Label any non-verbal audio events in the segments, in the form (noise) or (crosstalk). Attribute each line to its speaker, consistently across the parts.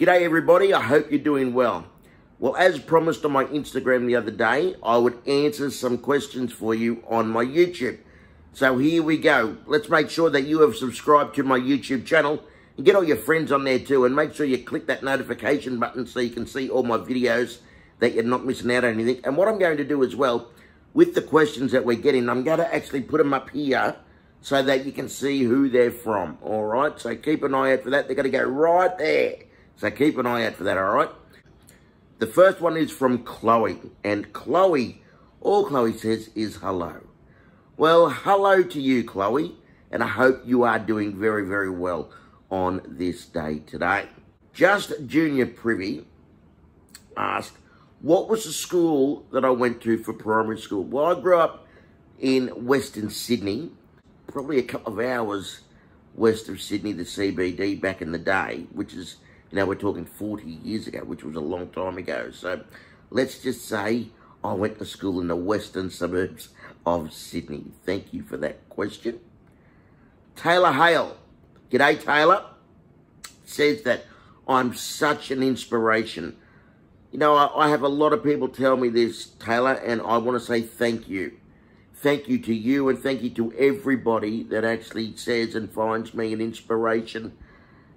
Speaker 1: G'day everybody, I hope you're doing well. Well, as promised on my Instagram the other day, I would answer some questions for you on my YouTube. So here we go. Let's make sure that you have subscribed to my YouTube channel and get all your friends on there too and make sure you click that notification button so you can see all my videos that you're not missing out on anything. And what I'm going to do as well, with the questions that we're getting, I'm going to actually put them up here so that you can see who they're from, all right? So keep an eye out for that. They're going to go right there. So keep an eye out for that, all right? The first one is from Chloe. And Chloe, all Chloe says is hello. Well, hello to you, Chloe. And I hope you are doing very, very well on this day today. Just Junior Privy asked, what was the school that I went to for primary school? Well, I grew up in Western Sydney, probably a couple of hours west of Sydney, the CBD back in the day, which is know, we're talking 40 years ago, which was a long time ago. So let's just say I went to school in the western suburbs of Sydney. Thank you for that question. Taylor Hale, g'day Taylor, says that I'm such an inspiration. You know, I, I have a lot of people tell me this, Taylor, and I want to say thank you. Thank you to you and thank you to everybody that actually says and finds me an inspiration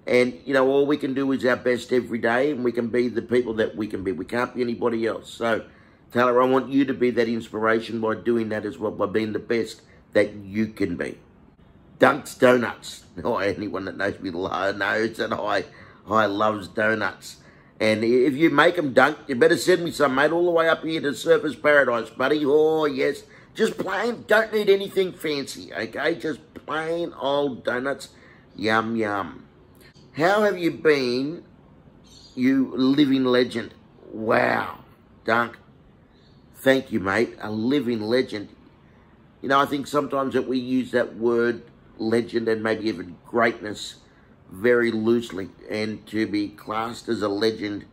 Speaker 1: and, you know, all we can do is our best every day and we can be the people that we can be. We can't be anybody else. So, Taylor, I want you to be that inspiration by doing that as well, by being the best that you can be. Dunks Donuts. (laughs) Oh, anyone that knows me knows that I, I loves donuts. And if you make them dunk, you better send me some, mate, all the way up here to Surfers Paradise, buddy. Oh, yes. Just plain, don't need anything fancy, okay? Just plain old donuts. Yum, yum. How have you been, you living legend? Wow, Dunk. Thank you, mate. A living legend. You know, I think sometimes that we use that word legend and maybe even greatness very loosely. And to be classed as a legend,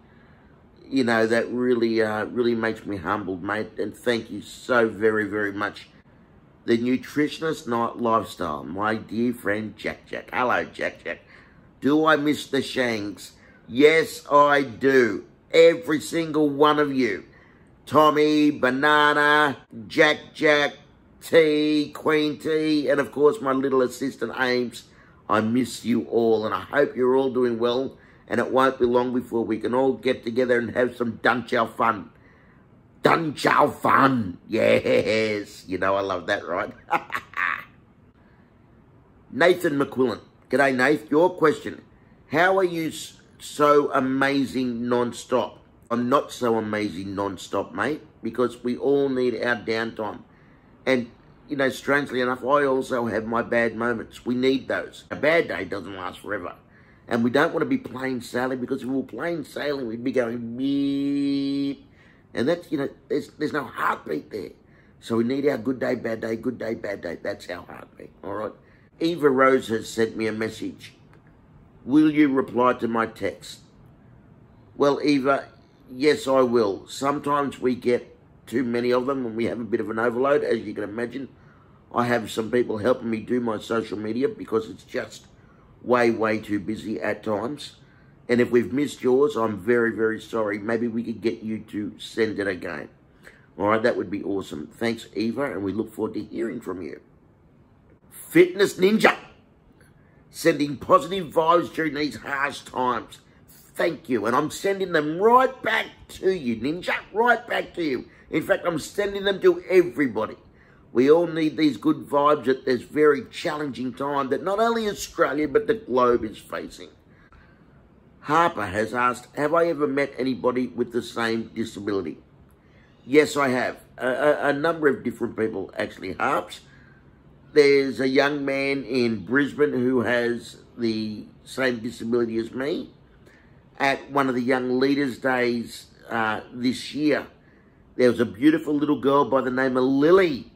Speaker 1: you know, that really, uh, really makes me humbled, mate. And thank you so very, very much. The Nutritionist Night Lifestyle, my dear friend Jack Jack. Hello, Jack Jack. Do I miss the Shanks? Yes, I do. Every single one of you. Tommy, Banana, Jack Jack, T, Queen T, and of course my little assistant Ames. I miss you all and I hope you're all doing well and it won't be long before we can all get together and have some Dunchow fun. Dunchow fun. Yes. You know I love that, right? (laughs) Nathan McQuillan. G'day, Nath. Your question. How are you so amazing non-stop? I'm not so amazing non-stop, mate, because we all need our downtime. And, you know, strangely enough, I also have my bad moments. We need those. A bad day doesn't last forever. And we don't want to be plain sailing because if we were plain sailing, we'd be going beep. And that's, you know, there's, there's no heartbeat there. So we need our good day, bad day, good day, bad day. That's our heartbeat, all right? Eva Rose has sent me a message. Will you reply to my text? Well, Eva, yes, I will. Sometimes we get too many of them and we have a bit of an overload, as you can imagine. I have some people helping me do my social media because it's just way, way too busy at times. And if we've missed yours, I'm very, very sorry. Maybe we could get you to send it again. All right, that would be awesome. Thanks, Eva, and we look forward to hearing from you. Fitness Ninja, sending positive vibes during these harsh times. Thank you. And I'm sending them right back to you, Ninja, right back to you. In fact, I'm sending them to everybody. We all need these good vibes at this very challenging time that not only Australia, but the globe is facing. Harper has asked, have I ever met anybody with the same disability? Yes, I have. A, a, a number of different people, actually. Harps, there's a young man in Brisbane who has the same disability as me. At one of the Young Leaders Days uh, this year, there was a beautiful little girl by the name of Lily.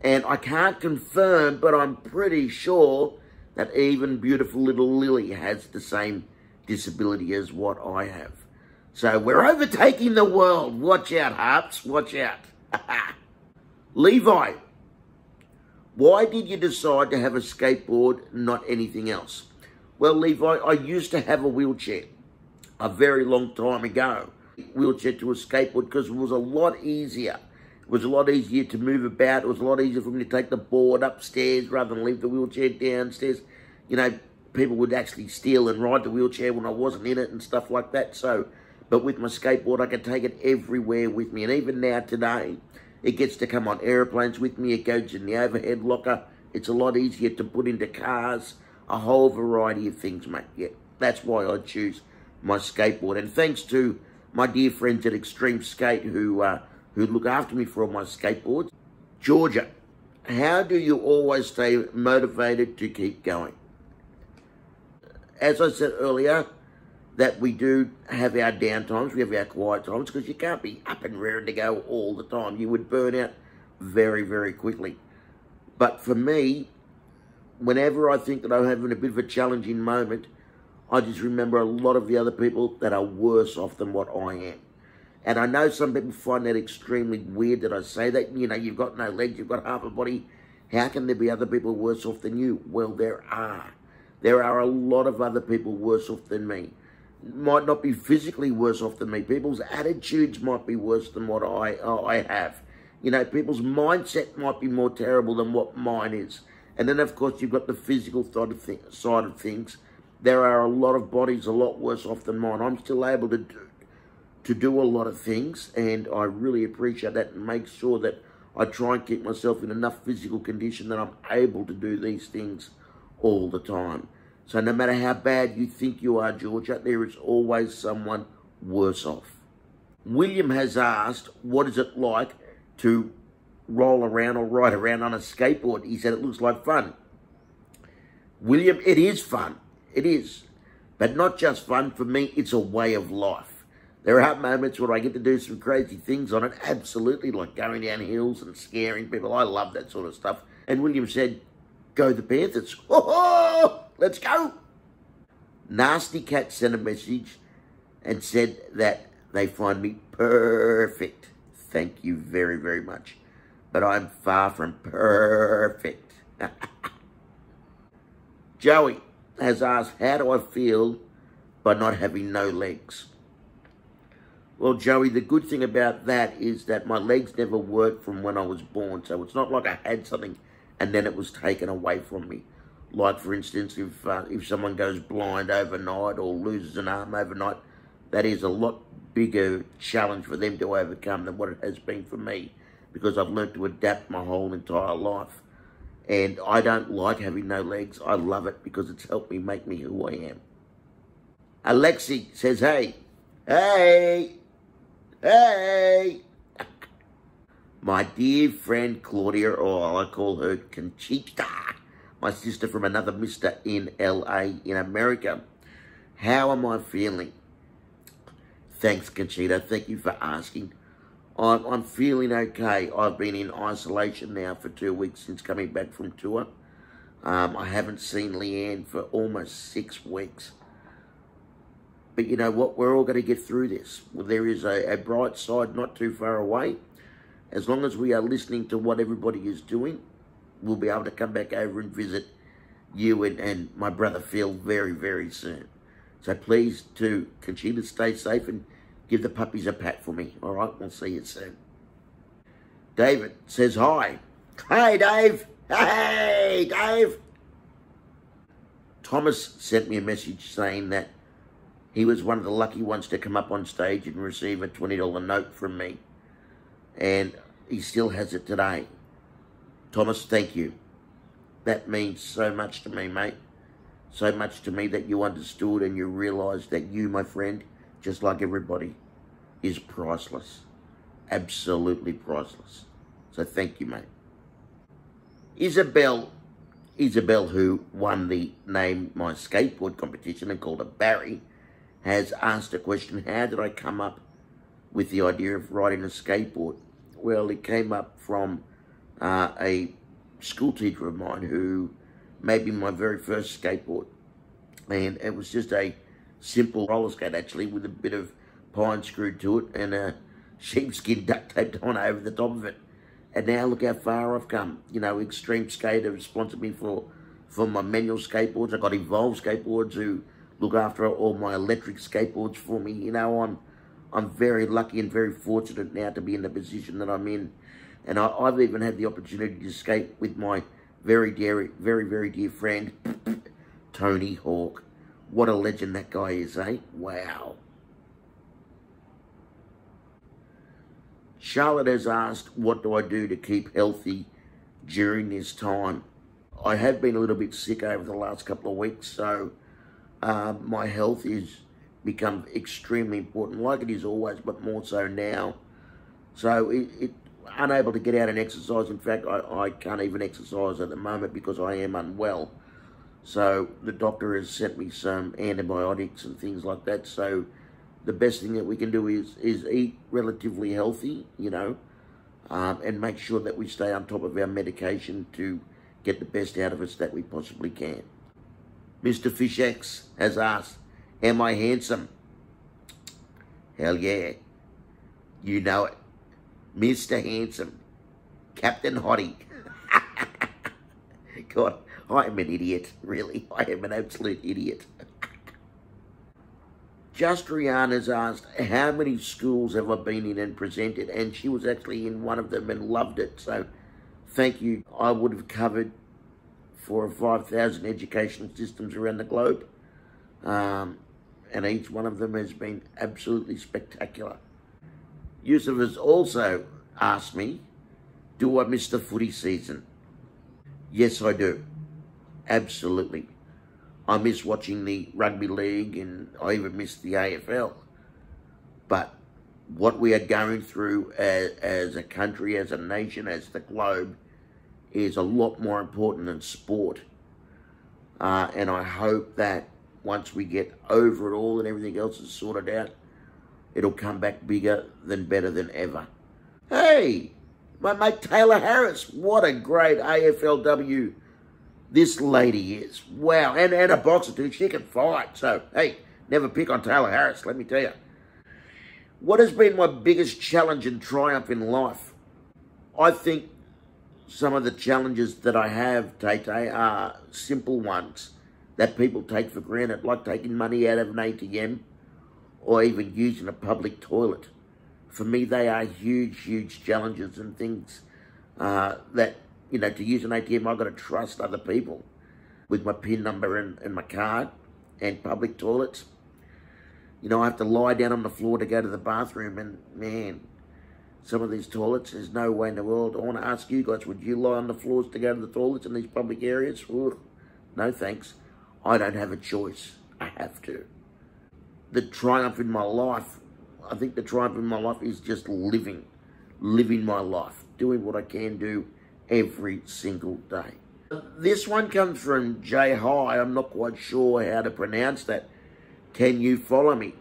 Speaker 1: And I can't confirm, but I'm pretty sure that even beautiful little Lily has the same disability as what I have. So we're overtaking the world. Watch out, Harps. Watch out. (laughs) Levi, why did you decide to have a skateboard, not anything else? Well, Levi, I used to have a wheelchair. a very long time ago. Wheelchair to a skateboard because it was a lot easier. It was a lot easier to move about. It was a lot easier for me to take the board upstairs rather than leave the wheelchair downstairs. You know, people would actually steal and ride the wheelchair when I wasn't in it and stuff like that. So, but with my skateboard, I can take it everywhere with me. And even now today, it gets to come on airplanes with me. It goes in the overhead locker. It's a lot easier to put into cars. A whole variety of things, mate. Yeah, that's why I choose my skateboard. And thanks to my dear friends at Extreme Skate who uh, who look after me for all my skateboards. Georgia, how do you always stay motivated to keep going? As I said earlier, that we do have our downtimes, we have our quiet times, because you can't be up and raring to go all the time. You would burn out very, very quickly. But for me, whenever I think that I'm having a bit of a challenging moment, I just remember a lot of the other people that are worse off than what I am. And I know some people find that extremely weird that I say that. You know, you've got no legs, you've got half a body. How can there be other people worse off than you? Well, there are. There are a lot of other people worse off than me. Might not be physically worse off than me. People's attitudes might be worse than what I, uh, I have. You know, people's mindset might be more terrible than what mine is. And then, of course, you've got the physical side of, things. There are a lot of bodies a lot worse off than mine. I'm still able to do, to do a lot of things, and I really appreciate that and make sure that I try and keep myself in enough physical condition that I'm able to do these things all the time. So no matter how bad you think you are, Georgia, there is always someone worse off. William has asked, what is it like to roll around or ride around on a skateboard? He said it looks like fun. William, it is fun. It is. But not just fun. For me, it's a way of life. There are moments where I get to do some crazy things on it. Absolutely, like going down hills and scaring people. I love that sort of stuff. And William said, go the Panthers. (laughs) Oh, let's go. Nasty Cat sent a message and said that they find me perfect. Thank you very, very much. But I'm far from perfect. (laughs) Joey has asked, how do I feel by not having no legs? Well, Joey, the good thing about that is that my legs never worked from when I was born. So it's not like I had something and then it was taken away from me. Like, for instance, if uh, if someone goes blind overnight or loses an arm overnight, that is a lot bigger challenge for them to overcome than what it has been for me because I've learned to adapt my whole entire life. And I don't like having no legs. I love it because it's helped me make me who I am. Alexi says, hey, hey, hey. My dear friend Claudia, or I call her Conchita, my sister from another mister in LA, in America. How am I feeling? Thanks, Conchita. Thank you for asking. I'm, I'm feeling okay. I've been in isolation now for two weeks since coming back from tour. Um, I haven't seen Leanne for almost six weeks. But you know what? We're all going to get through this. Well, there is a, a bright side not too far away. As long as we are listening to what everybody is doing, we'll be able to come back over and visit you and, and my brother Phil very, very soon. So please, to Conchita, stay safe and Give the puppies a pat for me. All right, we'll see you soon. David says hi. Hey, Dave. Hey, Dave. Thomas sent me a message saying that he was one of the lucky ones to come up on stage and receive a $20 note from me. And he still has it today. Thomas, thank you. That means so much to me, mate. So much to me that you understood and you realised that you, my friend, just like everybody, is priceless. Absolutely priceless. So thank you, mate. Isabel, Isabel, who won the Name My Skateboard competition and called it Barry, has asked a question, how did I come up with the idea of riding a skateboard? Well, it came up from uh, a school teacher of mine who made me my very first skateboard. And it was just a simple roller skate actually with a bit of pine screwed to it and a sheepskin duct taped on over the top of it. And now look how far I've come. You know, Extreme Skate sponsored me for, for my manual skateboards. I've got Evolve skateboards who look after all my electric skateboards for me. You know, I'm I'm very lucky and very fortunate now to be in the position that I'm in. And I, have even had the opportunity to skate with my very dear, very, very dear friend, (laughs) Tony Hawk. What a legend that guy is, eh? Wow. Charlotte has asked, what do I do to keep healthy during this time? I have been a little bit sick over the last couple of weeks, so uh, my health is become extremely important, like it is always, but more so now. So it, it unable to get out and exercise. In fact, I, I can't even exercise at the moment because I am unwell. So the doctor has sent me some antibiotics and things like that. So the best thing that we can do is is eat relatively healthy, you know, um, and make sure that we stay on top of our medication to get the best out of us that we possibly can. Mr. Fish X has asked, am I handsome? Hell yeah. You know it. Mr. Handsome. Captain Hottie. (laughs) God, I am an idiot, really. I am an absolute idiot. Just Rihanna's asked, how many schools have I been in and presented? And she was actually in one of them and loved it. So thank you. I would have covered four or 5,000 educational systems around the globe. Um, and each one of them has been absolutely spectacular. Yusuf has also asked me, do I miss the footy season? Yes, I do. Absolutely. I miss watching the rugby league and I even miss the AFL. But what we are going through as, as a country, as a nation, as the globe, is a lot more important than sport. Uh, and I hope that once we get over it all and everything else is sorted out, it'll come back bigger than better than ever. Hey, my mate Tayla Harris, what a great AFLW this lady is. Wow. And, and a boxer too. She can fight. So, hey, never pick on Tayla Harris, let me tell you. What has been my biggest challenge and triumph in life? I think some of the challenges that I have, Tay Tay, are simple ones that people take for granted, like taking money out of an ATM or even using a public toilet. For me, they are huge, huge challenges and things uh, that you know, to use an ATM, I've got to trust other people with my PIN number and, and my card and public toilets. You know, I have to lie down on the floor to go to the bathroom and, man, some of these toilets, there's no way in the world. I want to ask you guys, would you lie on the floors to go to the toilets in these public areas? No thanks. I don't have a choice. I have to. The triumph in my life, I think the triumph in my life is just living, living my life, doing what I can do every single day. This one comes from Jay High. I'm not quite sure how to pronounce that. Can you follow me?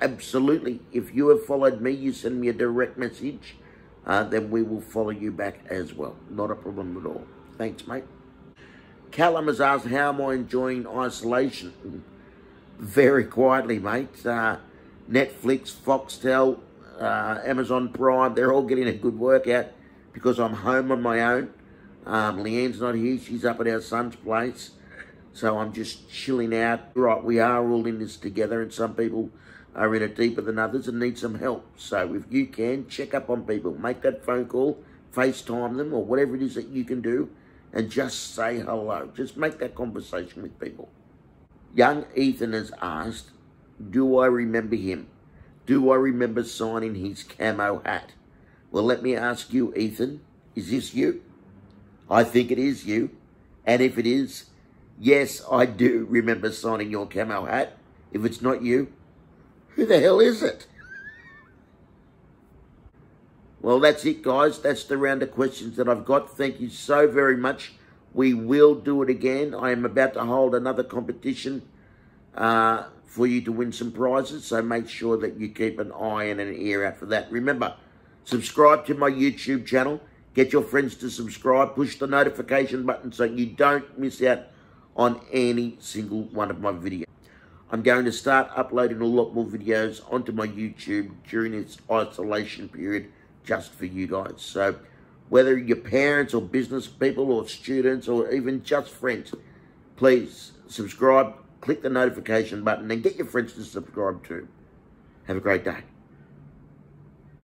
Speaker 1: Absolutely. If you have followed me, you send me a direct message, uh, then we will follow you back as well. Not a problem at all. Thanks, mate. Callum has asked, how am I enjoying isolation? Very quietly, mate. Uh, Netflix, Foxtel, uh, Amazon Prime, they're all getting a good workout because I'm home on my own. Um, Leanne's not here. She's up at our son's place. So I'm just chilling out. Right, we are all in this together and some people are in it deeper than others and need some help. So if you can, check up on people. Make that phone call, FaceTime them or whatever it is that you can do and just say hello. Just make that conversation with people. Young Ethan has asked, do I remember him? Do I remember signing his camo hat? Well, let me ask you, Ethan, is this you? I think it is you. And if it is, yes, I do remember signing your camo hat. If it's not you, who the hell is it? Well, that's it, guys. That's the round of questions that I've got. Thank you so very much. We will do it again. I am about to hold another competition uh, for you to win some prizes, so make sure that you keep an eye and an ear out for that. Remember, Subscribe to my YouTube channel. Get your friends to subscribe. Push the notification button so you don't miss out on any single one of my videos. I'm going to start uploading a lot more videos onto my YouTube during this isolation period just for you guys. So whether you're parents or business people or students or even just friends, please subscribe, click the notification button and get your friends to subscribe too. Have a great day.